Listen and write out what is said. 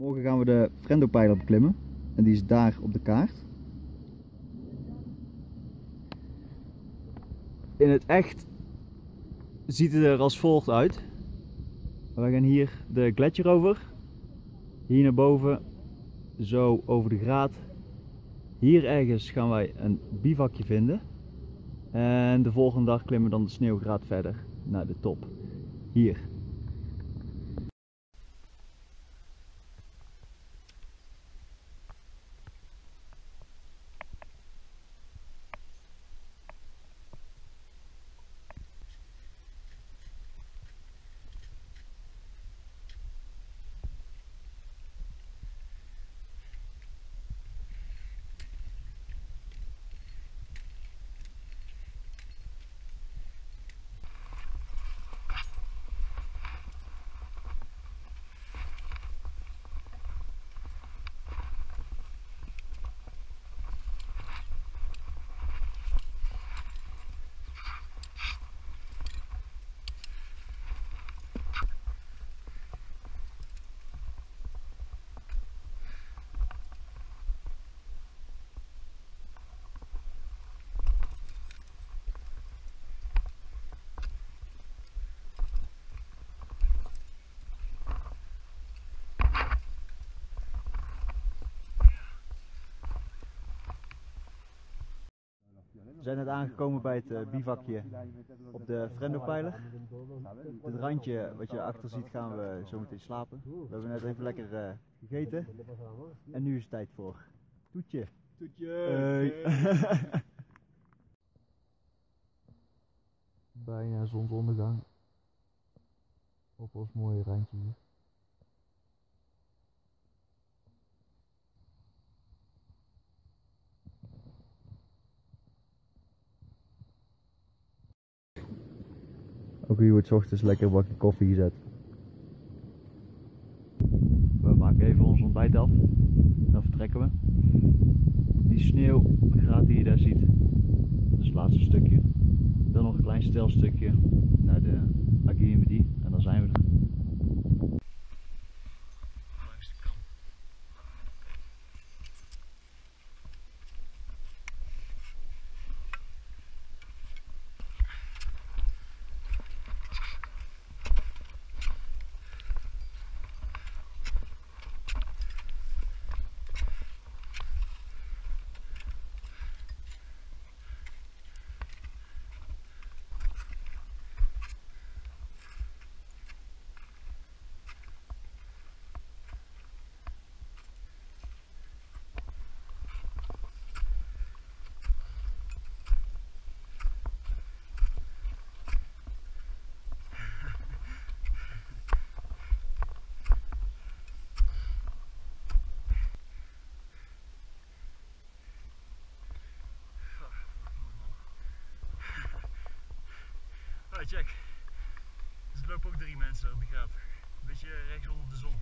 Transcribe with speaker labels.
Speaker 1: Morgen gaan we de Frendo-pijler beklimmen. En die is daar op de kaart. In het echt ziet het er als volgt uit. We gaan hier de gletsjer over. Hier naar boven. Zo over de graad. Hier ergens gaan wij een bivakje vinden. En de volgende dag klimmen we dan de sneeuwgraad verder naar de top. Hier. We zijn net aangekomen bij het uh, bivakje op de Frendo-pijler. Het randje wat je achter ziet gaan we zo meteen slapen. We hebben net even lekker uh, gegeten. En nu is het tijd voor toetje.
Speaker 2: Toetje!
Speaker 1: Hey. Bijna zonsondergang. Op ons mooie randje hier. Ook hier wordt ochtends lekker een bakje koffie gezet. We maken even ons ontbijt af. Dan vertrekken we. Die sneeuwgraad die je daar ziet, dat is het laatste stukje. Dan nog een klein stelstukje naar de Aguirre en dan zijn we er.
Speaker 2: Check. Dus er lopen ook drie mensen op die graad. Een beetje rechts onder de zon.